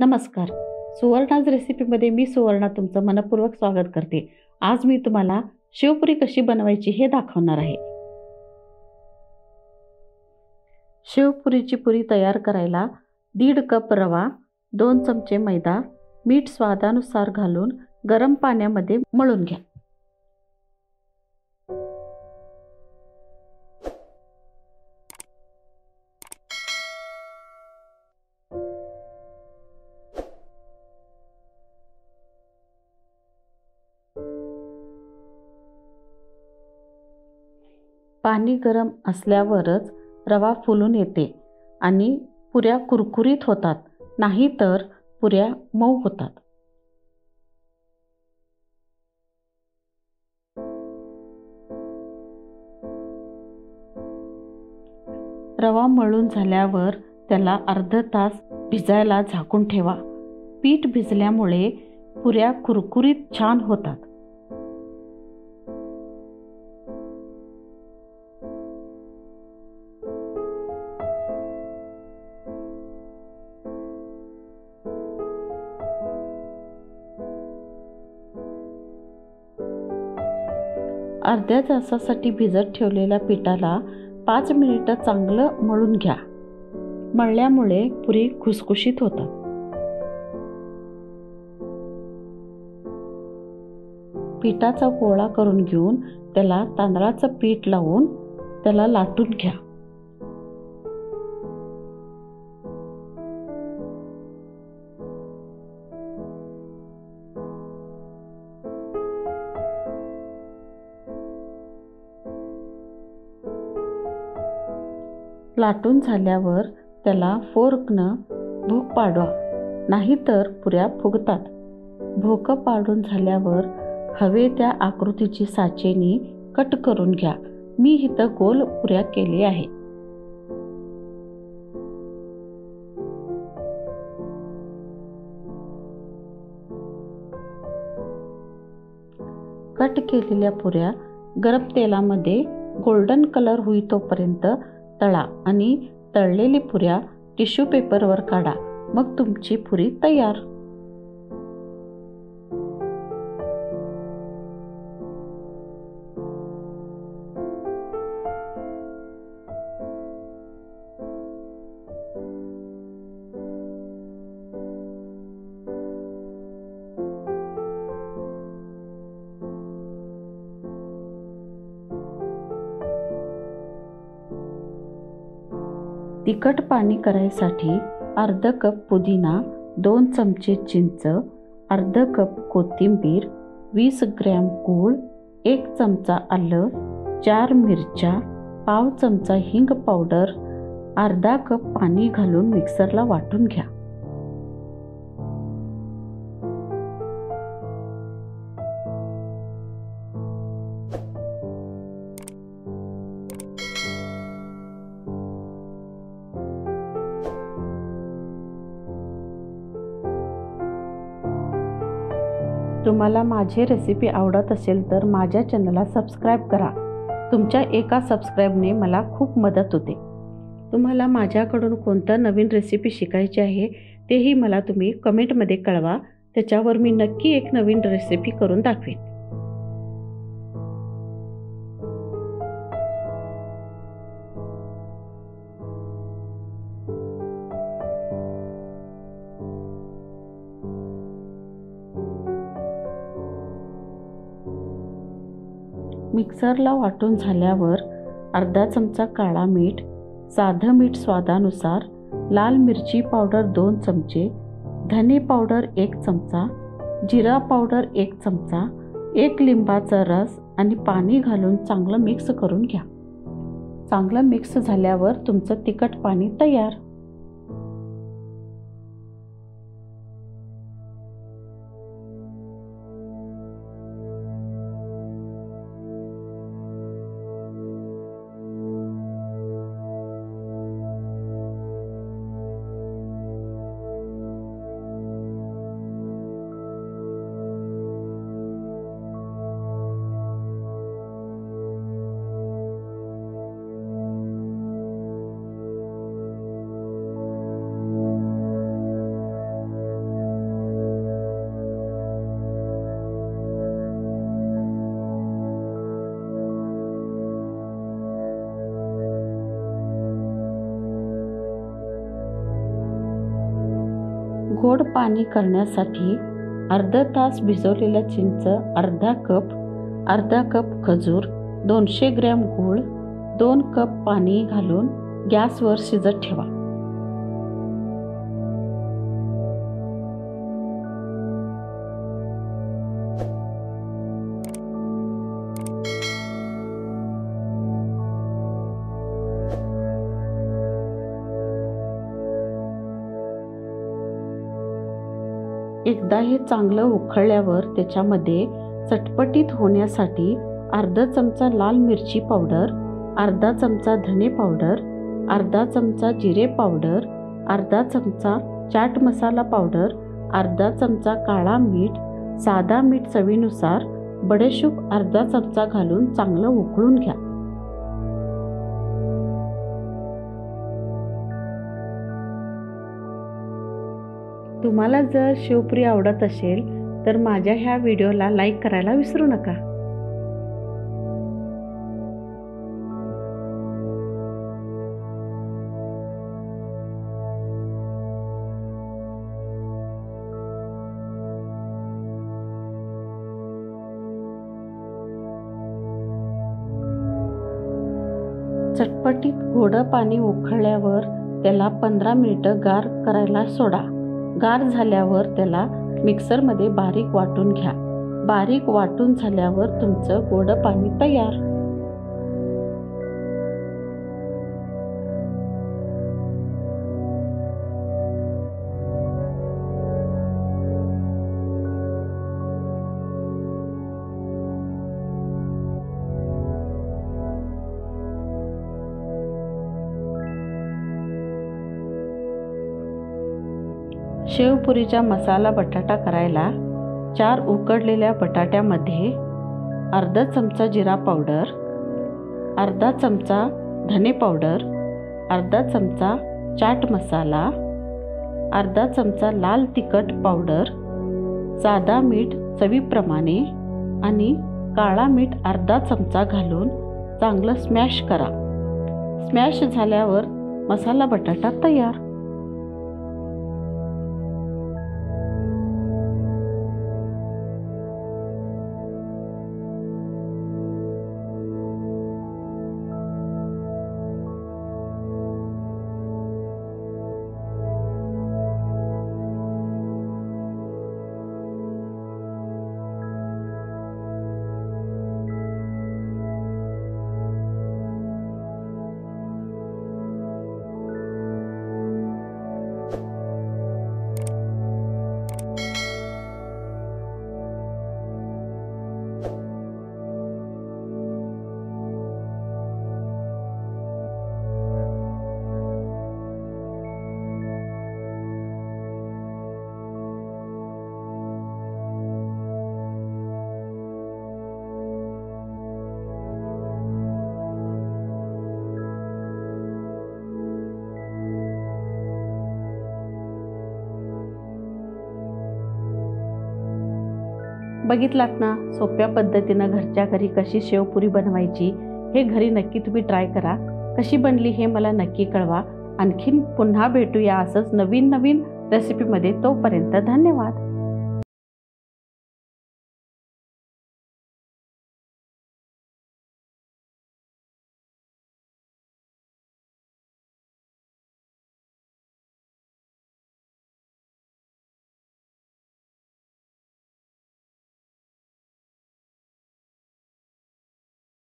नमस्कार. सुवर्णाज रेसिपीमध्ये मी सुवर्णा तुमचं मनपूर्वक स्वागत करते. आज मी तुम्हाला शेवपुरी कशी बनवायची हे दाखवणार आहे. शेवपुरीची पुरी तयार करायला दीड कप रवा दोन चमचे मैदा मीठ स्वादानुसार घालून गरम पाण्यामध्ये मळून घ्या. पाणी गरम असल्यावरच रवा फुलून येते आणि पुऱ्या कुरकुरीत होतात नाहीतर पुऱ्या मऊ होतात. रवा मळून झाल्यावर त्याला अर्ध तास भिजायला झाकून ठेवा. पीठ भिजल्यामुळे पुऱ्या कुरकुरीत छान होतात. अर्ध्या तासासाठी भिजत ठेवलेल्या पिठाला पाच मिनिटं चांगलं मळून घ्या. मळल्यामुळे पुरी खुसखुशीत होतात. पिठाचा गोळा करून घेऊन त्याला तांदळाचं पीठ लावून त्याला लाटून घ्या. लाटून झाल्यावर त्याला फोर्कनं भोक पाडवा नाहीतर पुऱ्या फुगतात. भोकं पाडून झाल्यावर हवे त्या आकृतीची साचेनी कट करून घ्या. मी इथं गोल पुऱ्या केली आहे. कट केलेल्या पुऱ्या गरम तेलामध्ये गोल्डन कलर होईतोपर्यंत तळा आणि तळलेली पुऱ्या टिश्यू पेपरवर काढा. मग तुमची पुरी तयार. तिखट पाणी करायसाठी अर्ध कप पुदिना दोन चमचे चिंच अर्ध कप कोथिंबीर वीस ग्रॅम गूळ एक चमचा आलं चार मिरच्या पाव चमचा हिंग पावडर अर्धा कप पाणी घालून मिक्सरला वाटून घ्या. तुम्हाला माझी रेसिपी आवडत असेल तर माझ्या चॅनलला सबस्क्राईब करा. तुमच्या एका सबस्क्राईबने मला खूप मदत होते. तुम्हाला माझ्याकडून कोणतं नवीन रेसिपी शिकायची आहे तेही मला तुम्ही कमेंटमध्ये कळवा. त्याच्यावर मी नक्की एक नवीन रेसिपी करून दाखवेन. मिक्सरला वाटून झाल्यावर अर्धा चमचा काळा मीठ साधं मीठ स्वादानुसार लाल मिरची पावडर दोन चमचे धने पावडर एक चमचा जिरा पावडर एक चमचा एक लिंबाचा रस आणि पाणी घालून चांगलं मिक्स करून घ्या. चांगलं मिक्स झाल्यावर तुमचं तिखट पाणी तयार. गोड पाणी करण्यासाठी अर्धा तास भिजवलेला चिंच अर्धा कप अर्धा कप खजूर दोनशे ग्रॅम गूळ दोन कप पाणी घालून गॅसवर शिजत ठेवा. एकदा हे चांगलं उखळल्यावर त्याच्यामध्ये चटपटीत होण्यासाठी अर्धा चमचा लाल मिरची पावडर अर्धा चमचा धने पावडर अर्धा चमचा जिरे पावडर अर्धा चमचा चाट मसाला पावडर अर्धा चमचा काळा मीठ साधा मीठ चवीनुसार बडेशूप अर्धा चमचा घालून चांगलं उकळून घ्या. तुम्हाला जर शिवपुरी आवडत असेल तर माझ्या ह्या व्हिडिओला लाईक करायला विसरू नका. चटपटीत घोडं पाणी उखळल्यावर त्याला पंधरा मिनिटं गार करायला सोडा. गार झाल्यावर त्याला मिक्सरमध्ये बारीक वाटून घ्या. बारीक वाटून झाल्यावर तुमचं गोडं पाणी तयार. शेवपुरीचा मसाला बटाटा करायला चार उकडलेल्या बटाट्यामध्ये अर्धा चमचा जिरा पावडर अर्धा चमचा धने पावडर अर्धा चमचा चाट मसाला अर्धा चमचा लाल तिखट पावडर साधा मीठ चवीप्रमाणे आणि काळा मीठ अर्धा चमचा घालून चांगलं स्मॅश करा. स्मॅश झाल्यावर मसाला बटाटा तयार. बघितलात ना सोप्या पद्धतीनं घरच्या घरी कशी शेवपुरी बनवायची हे घरी नक्की तुम्ही ट्राय करा. कशी बनली हे मला नक्की कळवा. आणखीन पुन्हा भेटूया असंच नवीन नवीन रेसिपीमध्ये तोपर्यंत धन्यवाद.